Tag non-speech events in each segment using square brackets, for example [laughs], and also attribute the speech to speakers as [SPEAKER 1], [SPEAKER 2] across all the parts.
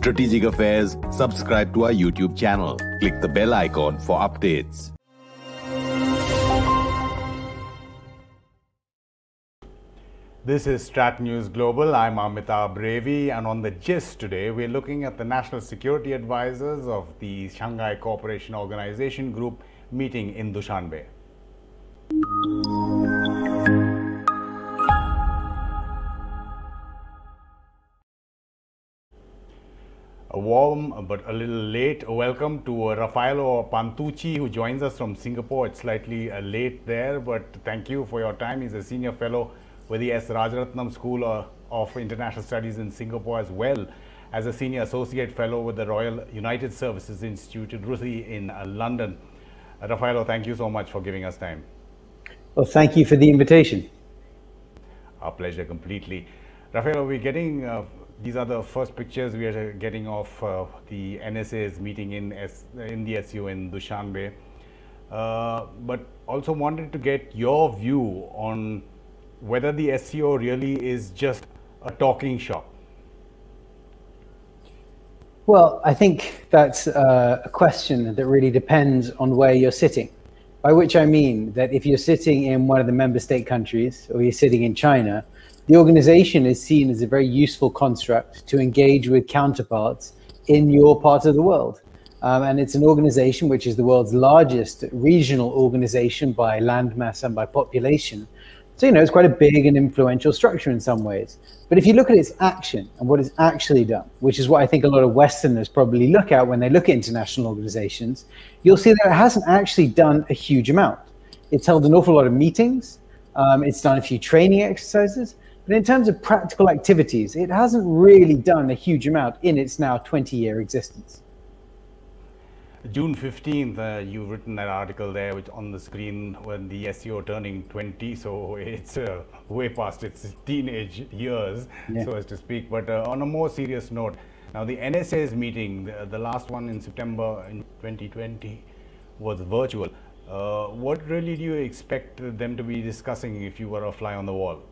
[SPEAKER 1] Strategic Affairs, subscribe to our YouTube channel. Click the bell icon for updates.
[SPEAKER 2] This is Strat News Global. I'm Amitabh Revi, and on the gist today, we're looking at the national security advisors of the Shanghai Cooperation Organization group meeting in Dushanbe. A warm but a little late welcome to uh, Raffaello Pantucci, who joins us from Singapore. It's slightly uh, late there, but thank you for your time. He's a senior fellow with the S. Rajaratnam School uh, of International Studies in Singapore, as well as a senior associate fellow with the Royal United Services Institute in RUSI in uh, London. Uh, Raffaello, thank you so much for giving us time.
[SPEAKER 3] Well, thank you for the invitation.
[SPEAKER 2] Our pleasure completely. Raffaello, we're getting uh, these are the first pictures we are getting of uh, the NSA's meeting in, S, in the SU in Dushanbe. Uh, but also wanted to get your view on whether the SCO really is just a talking shop.
[SPEAKER 3] Well, I think that's uh, a question that really depends on where you're sitting. By which I mean that if you're sitting in one of the member state countries or you're sitting in China, the organization is seen as a very useful construct to engage with counterparts in your part of the world. Um, and it's an organization which is the world's largest regional organization by landmass and by population. So, you know, it's quite a big and influential structure in some ways. But if you look at its action and what it's actually done, which is what I think a lot of Westerners probably look at when they look at international organizations, you'll see that it hasn't actually done a huge amount. It's held an awful lot of meetings, um, it's done a few training exercises, but in terms of practical activities, it hasn't really done a huge amount in its now 20 year existence.
[SPEAKER 2] June 15th, uh, you've written that article there which on the screen when the SCO turning 20, so it's uh, way past its teenage years, yeah. so as to speak. But uh, on a more serious note, now the NSA's meeting, the, the, last one in September in 2020, was virtual. Uh, what really do you expect them to be discussing if you were a fly on the wall?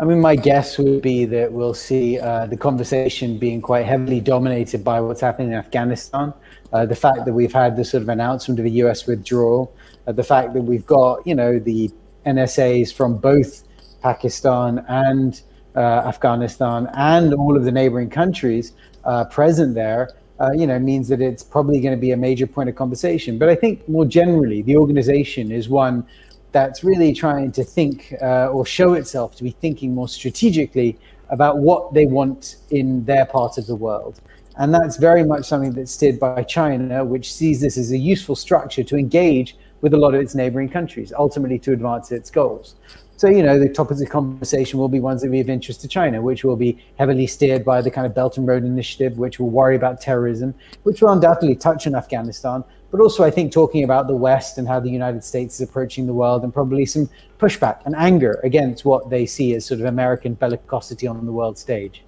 [SPEAKER 3] I mean, my guess would be that we'll see uh, the conversation being quite heavily dominated by what's happening in Afghanistan. Uh, the fact that we've had the sort of announcement of a US withdrawal, uh, the fact that we've got, you know, the NSAs from both Pakistan and uh, Afghanistan and all of the neighboring countries uh, present there, uh, you know, means that it's probably going to be a major point of conversation. But I think more generally, the organization is one that's really trying to think uh, or show itself to be thinking more strategically about what they want in their part of the world. And that's very much something that's steered by China, which sees this as a useful structure to engage with a lot of its neighboring countries, ultimately to advance its goals. So, you know, the topics of conversation will be ones that be of interest to China, which will be heavily steered by the kind of Belt and Road Initiative, which will worry about terrorism, which will undoubtedly touch on Afghanistan, but also I think talking about the West and how the United States is approaching the world and probably some pushback and anger against what they see as sort of American bellicosity on the world stage.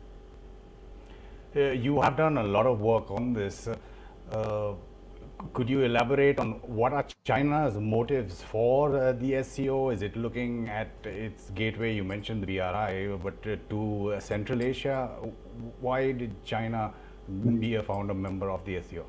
[SPEAKER 2] Uh, you have done a lot of work on this. Uh, could you elaborate on what are China's motives for uh, the SCO? Is it looking at its gateway? You mentioned the BRI, but uh, to Central Asia, why did China be a founder member of the SCO?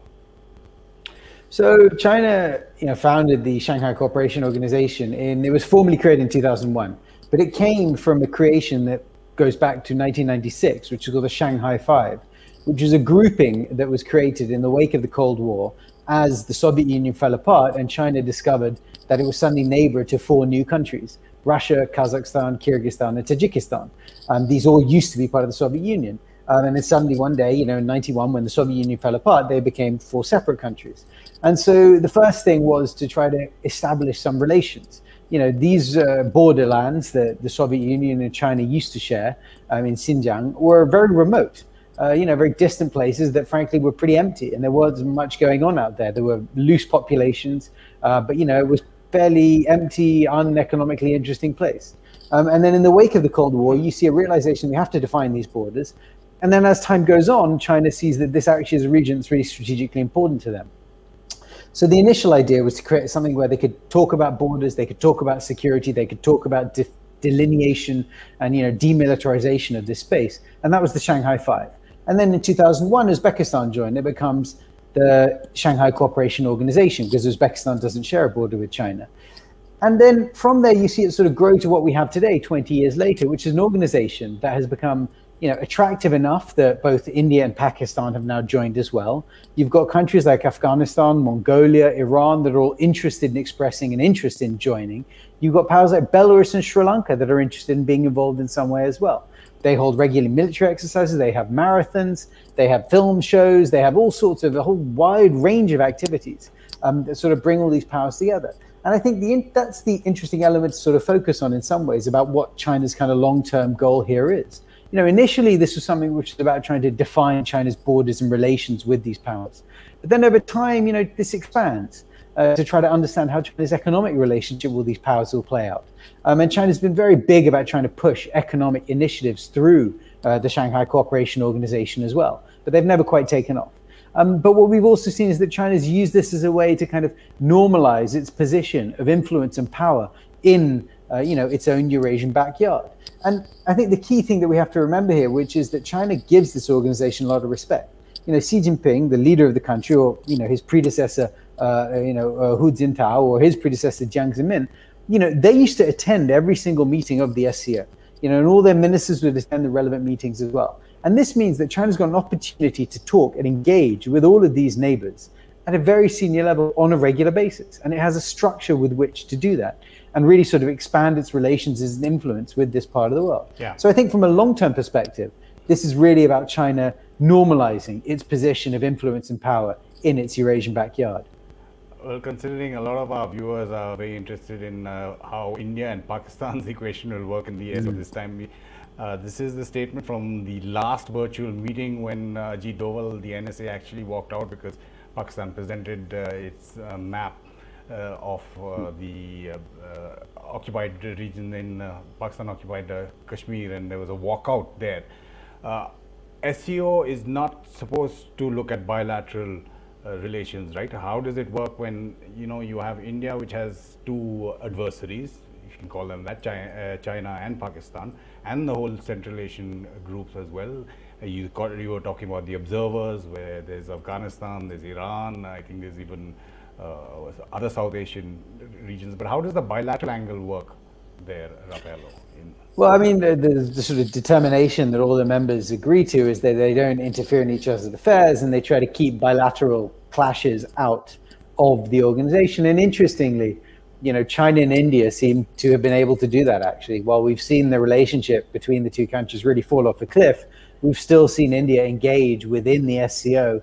[SPEAKER 3] So China, you know, founded the Shanghai Cooperation Organization, and it was formally created in 2001. But it came from a creation that goes back to 1996, which is called the Shanghai Five, which is a grouping that was created in the wake of the Cold War as the Soviet Union fell apart and China discovered that it was suddenly neighbor to four new countries Russia, Kazakhstan, Kyrgyzstan, and Tajikistan. Um, these all used to be part of the Soviet Union. Um, and then suddenly one day, you know, in 91, when the Soviet Union fell apart, they became four separate countries. And so the first thing was to try to establish some relations. You know, these uh, borderlands that the Soviet Union and China used to share um, in Xinjiang were very remote. Uh, you know, very distant places that frankly were pretty empty and there wasn't much going on out there. There were loose populations, uh, but you know, it was fairly empty, uneconomically interesting place. Um, and then in the wake of the Cold War, you see a realization we have to define these borders. And then as time goes on, China sees that this actually is a region that's really strategically important to them. So the initial idea was to create something where they could talk about borders, they could talk about security, they could talk about delineation and you know demilitarization of this space, and that was the Shanghai Five. And then in 2001, Uzbekistan joined. It becomes the Shanghai Cooperation Organization because Uzbekistan doesn't share a border with China. And then from there, you see it sort of grow to what we have today, 20 years later, which is an organization that has become you know, attractive enough that both India and Pakistan have now joined as well. You've got countries like Afghanistan, Mongolia, Iran that are all interested in expressing an interest in joining. You've got powers like Belarus and Sri Lanka that are interested in being involved in some way as well. They hold regular military exercises, they have marathons, they have film shows, they have all sorts of a whole wide range of activities um, that sort of bring all these powers together. And I think the, that's the interesting element to sort of focus on in some ways about what China's kind of long term goal here is. You know, initially this was something which was about trying to define China's borders and relations with these powers. But then over time, you know, this expands uh, to try to understand how China's economic relationship with these powers will play out. Um, and China's been very big about trying to push economic initiatives through uh, the Shanghai Cooperation Organization as well, but they've never quite taken off. Um, but what we've also seen is that China's used this as a way to kind of normalize its position of influence and power in, uh, you know, its own Eurasian backyard. And I think the key thing that we have to remember here, which is that China gives this organization a lot of respect. You know, Xi Jinping, the leader of the country, or you know, his predecessor, uh, you know, uh, Hu Jintao, or his predecessor Jiang Zemin, you know, they used to attend every single meeting of the SCO. You know, and all their ministers would attend the relevant meetings as well. And this means that China's got an opportunity to talk and engage with all of these neighbors at a very senior level on a regular basis. And it has a structure with which to do that and really sort of expand its relations as an influence with this part of the world.
[SPEAKER 2] Yeah.
[SPEAKER 3] So I think from a long term perspective, this is really about China normalizing its position of influence and power in its Eurasian backyard.
[SPEAKER 2] Well, considering a lot of our viewers are very interested in uh, how India and Pakistan's [laughs] equation will work in the years mm. of this time, we, uh, this is the statement from the last virtual meeting when uh, Ajit Doval, the NSA, actually walked out because Pakistan presented uh, its uh, map of uh, the occupied region in Pakistan occupied Kashmir and there was a walkout there. SCO is not supposed to look at bilateral uh, relations, right? How does it work when you know you have India, which has two adversaries, you can call them that, China, uh, China and Pakistan, and the whole Central Asian groups as well. Uh, you, you were talking about the observers, where there's Afghanistan, there's Iran, I think there's even uh, other South Asian regions. But how does the bilateral angle work there, Raffaello?
[SPEAKER 3] Well, I mean, the, the, the, sort of determination that all the members agree to is that they don't interfere in each other's affairs and they try to keep bilateral clashes out of the organization. And interestingly, you know, China and India seem to have been able to do that actually. While we've seen the relationship between the two countries really fall off a cliff, we've still seen India engage within the SCO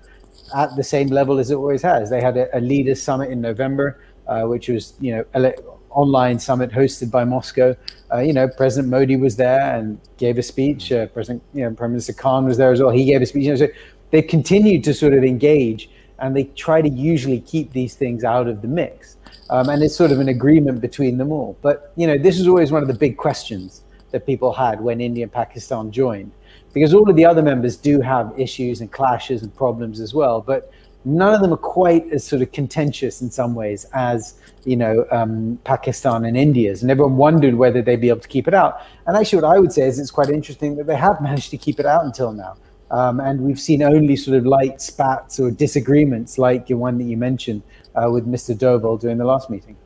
[SPEAKER 3] at the same level as it always has. They had a, a leaders summit in November, uh, which was, you know, ele- online summit hosted by Moscow. Uh, you know, President Modi was there and gave a speech. Uh, President, you know, Prime Minister Khan was there as well. He gave a speech. You know, so they continued to sort of engage, and they try to usually keep these things out of the mix. Um, and it's sort of an agreement between them all. But you know, this is always one of the big questions that people had when India and Pakistan joined, because all of the other members do have issues and clashes and problems as well. But none of them are quite as sort of contentious in some ways as you know um, Pakistan and India's, and everyone wondered whether they'd be able to keep it out. And actually, what I would say is it's quite interesting that they have [laughs] managed to keep it out until now. Um, and we've seen only sort of light spats or disagreements like the one that you mentioned uh, with Mr. Doval during the last meeting.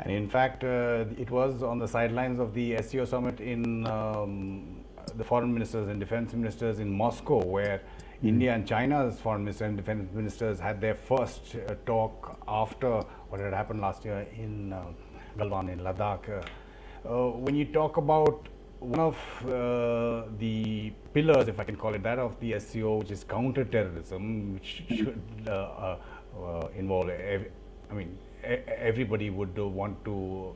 [SPEAKER 2] And in fact, uh, it was on the sidelines of the SCO summit in um, the foreign ministers and defense ministers in Moscow, where mm. India and China's foreign minister and defense ministers had their first uh, talk after what had happened last year in uh, Galwan in Ladakh. Uh, uh, when you talk about one of uh, the pillars, if I can call it that, of the SCO, which is counterterrorism, which should uh, uh, involve, I mean, everybody would want to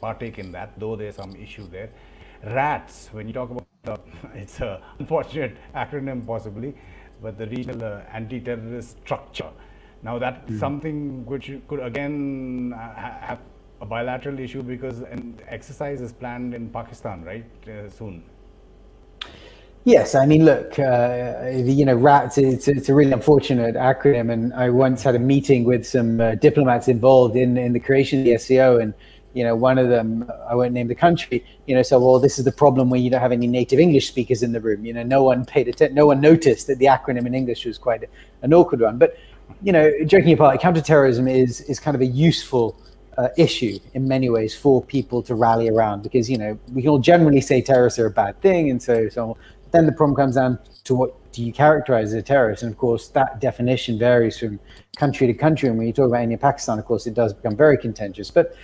[SPEAKER 2] partake in that, though there's some issue there. RATS, when you talk about, uh, [laughs] it's an unfortunate acronym possibly, but the regional uh, anti-terrorist structure. Now that's mm. something which could again ha have a bilateral issue because an exercise is planned in Pakistan, right, uh, soon.
[SPEAKER 3] Yes, I mean, look, uh, you know, RATS, it's, it's a really unfortunate acronym. And I once had a meeting with some uh, diplomats involved in, in the creation of the SCO. And you know, one of them, I won't name the country, you know, so, well, this is the problem where you don't have any native English speakers in the room. You know, no one paid attention, no one noticed that the acronym in English was quite an awkward one. But, you know, joking apart, counterterrorism is, is kind of a useful uh, issue in many ways for people to rally around because, you know, we can all generally say terrorists are a bad thing. And so, so then the problem comes down to what do you characterize as a terrorist? And of course, that definition varies from country to country. And when you talk about India Pakistan, of course, it does become very contentious. But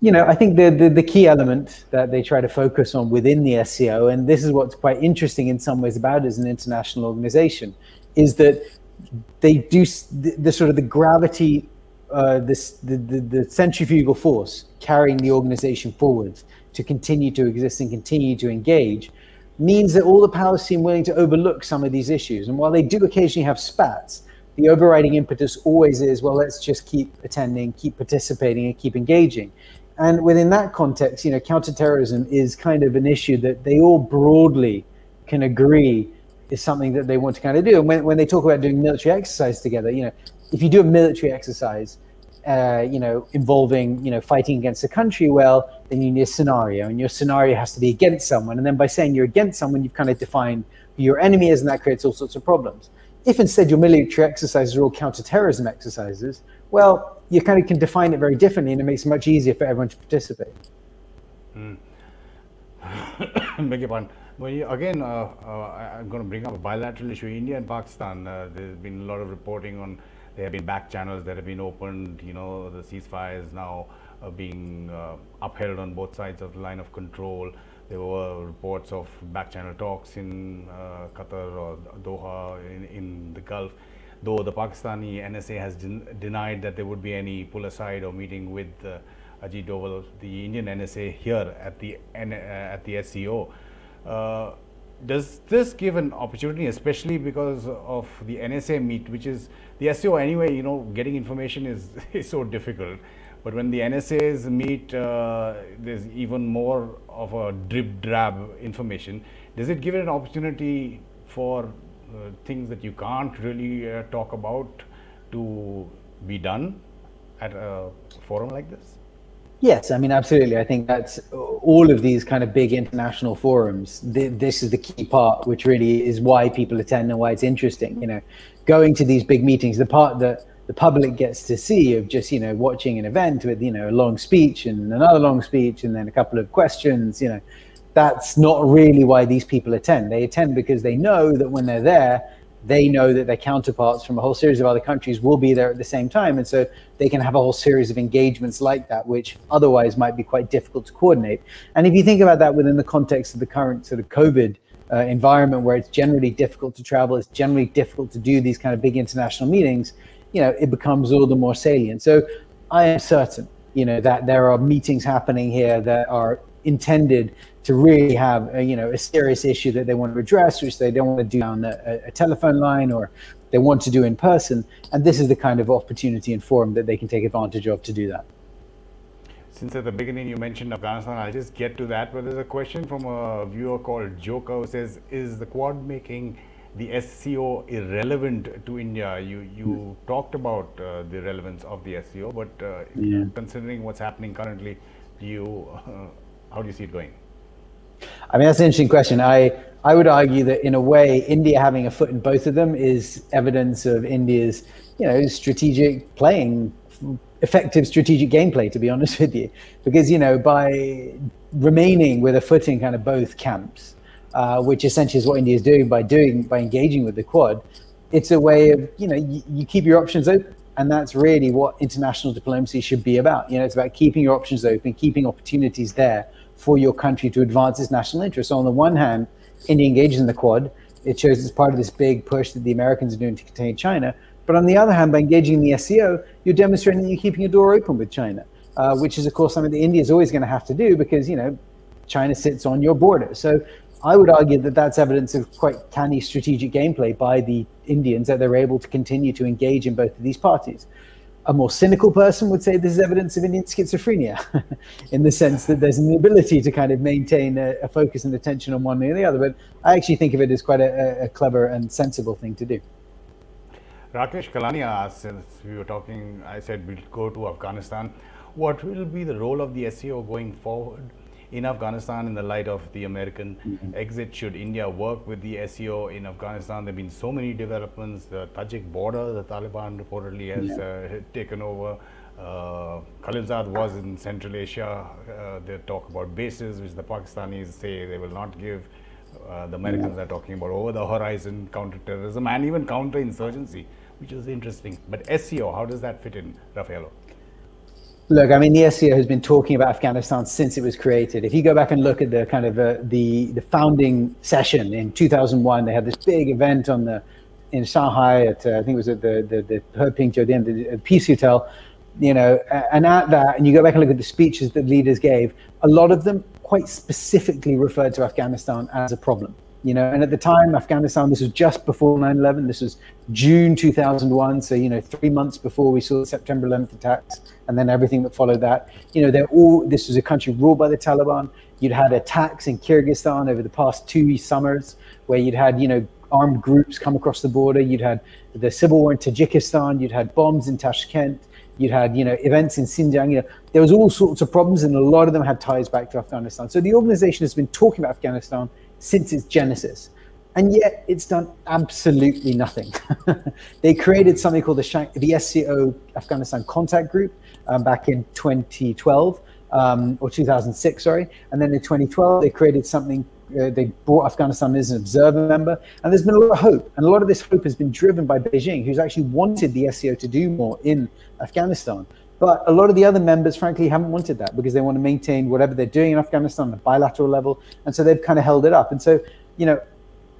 [SPEAKER 3] you know, I think the, the, the key element that they try to focus on within the SCO, and this is what's quite interesting in some ways about it as an international organization, is that they do the, the sort of the gravity, uh, this the, the, the centrifugal force carrying the organization forwards to continue to exist and continue to engage means that all the powers seem willing to overlook some of these issues. And while they do occasionally have spats, the overriding impetus always is, well, let's just keep attending, keep participating, and keep engaging. And within that context, you know, counterterrorism is kind of an issue that they all broadly can agree is something that they want to kind of do. And when, when they talk about doing military exercise together, you know, if you do a military exercise, uh, you know, involving, you know, fighting against a country, well, then you need a scenario, and your scenario has to be against someone. And then by saying you're against someone, you've kind of defined who your enemy is, and that creates all sorts of problems. If instead your military exercises are all counterterrorism exercises, well, you kind of can define it very differently, and it makes it much easier for everyone to participate.
[SPEAKER 2] Mm. Beg your pardon. Well, again, uh, uh, I'm going to bring up a bilateral issue. India and Pakistan. Uh, there's been a lot of reporting on. There have been back channels that have been opened. You know, the ceasefire is now uh, being uh, upheld on both sides of the line of control. There were reports of back channel talks in uh, Qatar or Doha in, in the Gulf though the Pakistani NSA has den denied that there would be any pull aside or meeting with uh, Ajit Doval, the Indian NSA here at the N uh, at the SCO. Uh, does this give an opportunity, especially because of the NSA meet, which is the SCO anyway? You know, getting information is [laughs] is so difficult. But when the NSAs meet, uh, there's even more of a drip drab information. Does it give it an opportunity for things that you can't really uh, talk about to be done at a forum like this?
[SPEAKER 3] Yes, I mean, absolutely. I think that's all of these kind of big international forums. Th this is the key part, which really is why people attend and why it's interesting. You know, going to these big meetings, the part that the public gets to see of just, you know, watching an event with, you know, a long speech and another long speech and then a couple of questions, you know, that's not really why these people attend. They attend because they know that when they're there, they know that their counterparts from a whole series of other countries will be there at the same time. And so they can have a whole series of engagements like that, which otherwise might be quite difficult to coordinate. And if you think about that within the context of the current sort of COVID uh, environment where it's generally difficult to travel, it's generally difficult to do these kind of big international meetings, you know, it becomes all the more salient. So I am certain, you know, that there are meetings happening here that are intended to really have a, you know a serious issue that they want to address, which they don't want to do on a, a, telephone line or they want to do in person. And this is the kind of opportunity and forum that they can take advantage of to do that.
[SPEAKER 2] Since at the beginning you mentioned Afghanistan, I'll just get to that. But there's a question from a viewer called Joker who says, "Is the Quad making the SCO irrelevant to India. You you mm. talked about uh, the relevance of the SCO, but uh, yeah. considering what's happening currently, you uh, [laughs] how do you see it going?
[SPEAKER 3] I mean, that's an interesting question. I, I would argue that in a way, India having a foot in both of them is evidence of India's, you know, strategic playing, effective strategic gameplay, to be honest with you. Because, you know, by remaining with a foot in kind of both camps, uh, which essentially is what India is doing by doing, by engaging with the Quad, it's a way of, you know, you, you keep your options open. And that's really what international diplomacy should be about. You know, it's about keeping your options open, keeping opportunities there for your country to advance its national interests. So on the one hand, India engages in the Quad. It shows it's part of this big push that the Americans are doing to contain China. But on the other hand, by engaging in the SCO, you're demonstrating that you're keeping your door open with China, uh, which is, of course, something that India is always going to have to do because, you know, China sits on your border. So I would argue that that's evidence of quite canny strategic gameplay by the Indians that they're able to continue to engage in both of these parties a more cynical person would say this is evidence of Indian schizophrenia, [laughs] in the sense that there's an ability to kind of maintain a, a, focus and attention on one or the other. But I actually think of it as quite a, a clever and sensible thing to do.
[SPEAKER 2] Rakesh Kalania asked, since we were talking, I said we'll go to Afghanistan. What will be the role of the SCO going forward in Afghanistan in the light of the American mm-hmm. exit? Should India work with the SCO in Afghanistan? There have been so many developments. The Tajik border, the Taliban reportedly has yeah. uh, taken over. Uh, Khalilzad was in Central Asia. Uh, they talk about bases, which the Pakistanis say they will not give. Uh, the Americans yeah. are talking about over the horizon counterterrorism and even counterinsurgency, which is interesting. But SCO, how does that fit in, Raffaello?
[SPEAKER 3] Look, I mean, the SCO has been talking about Afghanistan since it was created. If you go back and look at the kind of uh, the the founding session in 2001, they had this big event on the in Shanghai at uh, I think it was at the the, the Heping Jiudian, the, the Peace Hotel, you know, and at that, and you go back and look at the speeches that leaders gave, a lot of them quite specifically referred to Afghanistan as a problem. You know, and at the time, Afghanistan, this was just before 9 11. This was June 2001. So, you know, three months before we saw the September 11th attacks and then everything that followed that. You know, they're all, this was a country ruled by the Taliban. You'd had attacks in Kyrgyzstan over the past two summers where you'd had, you know, armed groups come across the border. You'd had the civil war in Tajikistan. You'd had bombs in Tashkent. You'd had, you know, events in Xinjiang. You know, there was all sorts of problems, and a lot of them had ties back to Afghanistan. So the organization has been talking about Afghanistan since its genesis, and yet it's done absolutely nothing. [laughs] they created something called the, the SCO Afghanistan Contact Group um, back in 2012 um, or 2006, sorry, and then in 2012 they created something uh, they brought Afghanistan as an observer member, and there's been a lot of hope, and a lot of this hope has been driven by Beijing, who's actually wanted the SCO to do more in Afghanistan. But a lot of the other members, frankly, haven't wanted that because they want to maintain whatever they're doing in Afghanistan on a bilateral level, and so they've kind of held it up. And so, you know,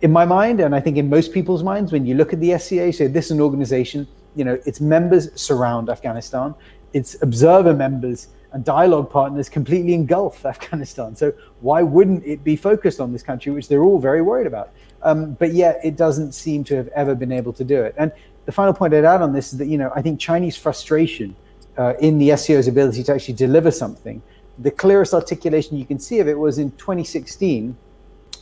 [SPEAKER 3] in my mind, and I think in most people's minds, when you look at the SCO, so this is an organization, you know, its members surround Afghanistan, its observer members and dialogue partners completely engulf [laughs] Afghanistan. So why wouldn't it be focused on this country, which they're all very worried about? Um, but yet it doesn't seem to have ever been able to do it. And the final point I'd add on this is that you know I think Chinese frustration uh, in the SCO's ability to actually deliver something. The clearest articulation you can see of it was in 2016.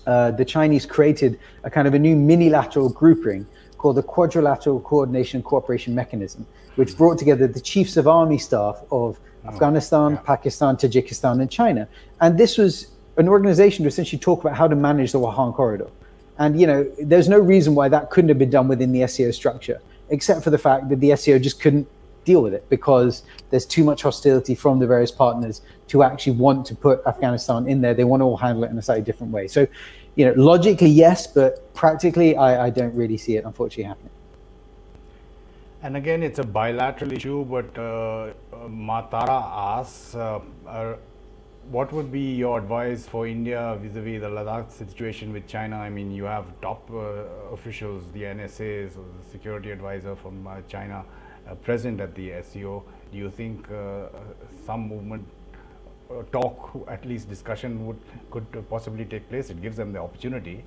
[SPEAKER 3] Uh, the Chinese created a kind of a new minilateral grouping called the Quadrilateral Coordination Cooperation Mechanism, which brought together the chiefs of army staff of oh, Afghanistan, yeah. Pakistan, Tajikistan, and China. And this was an organization to essentially talk about how to manage the Wakhan corridor. And you know, there's no reason why that couldn't have been done within the SCO structure, except for the fact that the SEO just couldn't deal with it because there's too much hostility from the various partners to actually want to put Afghanistan in there. They want to all handle it in a slightly different way. So, you know, logically yes, but practically I, I don't really see it unfortunately happening.
[SPEAKER 2] And again, it's a bilateral issue, but uh, Matara asks, uh, uh, what would be your advice for India vis-a-vis the Ladakh situation with China? I mean, you have top uh, officials, the NSA, so the security advisor from uh, China, Uh, present at the SCO. Do you think uh, some movement, uh, talk, at least discussion would could possibly take place? It gives them the opportunity.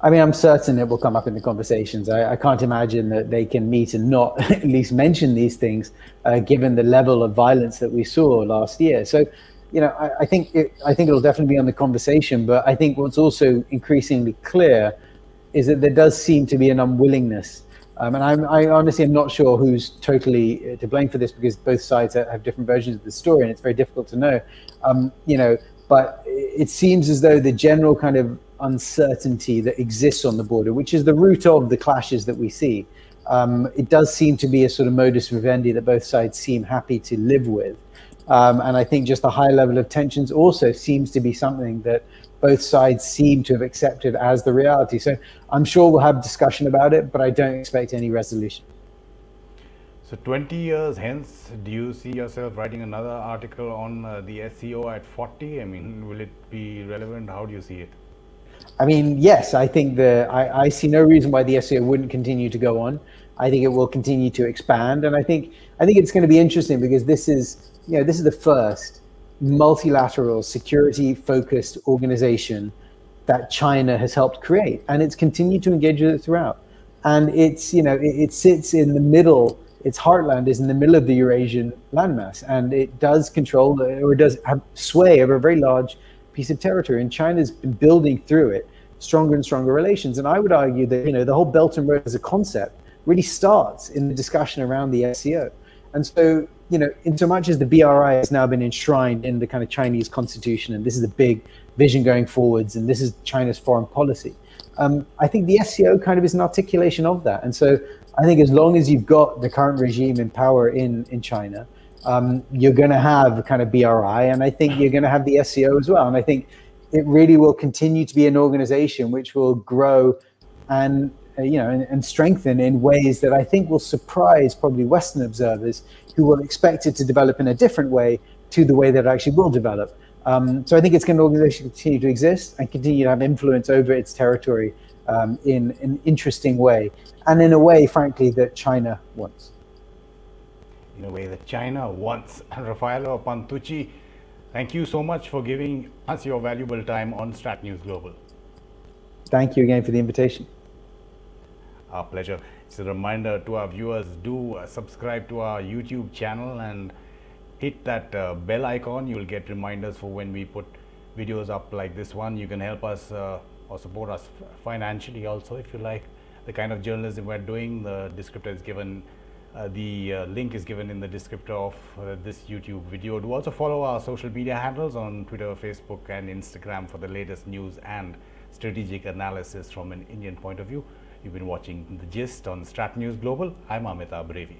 [SPEAKER 3] I mean, I'm certain it will come up in the conversations. I, I can't imagine that they can meet and not [laughs] at least mention these things, uh, given the level of violence that we saw last year. So, you know, I, I think it, I think it'll definitely be on the conversation. But I think what's also increasingly clear is that there does seem to be an unwillingness. Um, and I'm, I honestly am not sure who's totally uh, to blame for this because both sides have different versions of the story, and it's very difficult to know. Um, you know, but it seems as though the general kind of uncertainty that exists on the border, which is the root of the clashes that we see. Um, it does seem to be a sort of modus vivendi that both sides seem happy to live with. Um, and I think just the high level of tensions also seems to be something that both sides seem to have accepted as the reality. So I'm sure we'll have discussion about it, but I don't expect any resolution.
[SPEAKER 2] So 20 years hence, do you see yourself writing another article on uh, the SCO at 40? I mean, will it be relevant? How do you see it?
[SPEAKER 3] I mean, yes, I think the I, I see no reason why the SCO wouldn't continue to go on. I think it will continue to expand, and I think I think it's going to be interesting because this is you know this is the first multilateral security focused organization that China has helped create, and it's continued to engage with it throughout. And it's you know it, it sits in the middle. Its heartland is in the middle of the Eurasian landmass, and it does control or does have sway over a very large piece of territory, and China's been building through it stronger and stronger relations. And I would argue that you know the whole Belt and Road as a concept really starts in the discussion around the SCO. And so, you know, in so much as the BRI has now been enshrined in the kind of Chinese constitution, and this is a big vision going forwards, and this is China's foreign policy, um, I think the SCO kind of is an articulation of that. And so I think as long as you've got the current regime in power in, in China, um, you're going to have kind of BRI, and I think you're going to have the SCO as well. And I think it really will continue to be an organization which will grow and uh, you know and, and, strengthen in ways that I think will surprise probably Western observers who will expect it to develop in a different way to the way that it actually will develop. Um, so I think it's going to organization continue to exist and continue to have influence over its territory um, in, an interesting way and in a way, frankly, that China wants.
[SPEAKER 2] In a way that China wants. [laughs] Raffaello Pantucci, thank you so much for giving us your valuable time on Strat News Global.
[SPEAKER 3] Thank you again for the invitation.
[SPEAKER 2] Our pleasure. It's a reminder to our viewers, do uh, subscribe to our YouTube channel and hit that uh, bell icon. You'll get reminders for when we put videos up like this one. You can help us uh, or support us financially also if you like the kind of journalism we're doing. The descriptor is given, uh, the uh, link is given in the descriptor of uh, this YouTube video. Do also follow our social media handles on Twitter, Facebook and Instagram for the latest news and strategic analysis from an Indian point of view. You've been watching The Gist on Strat News Global. I'm Amitabh Revi.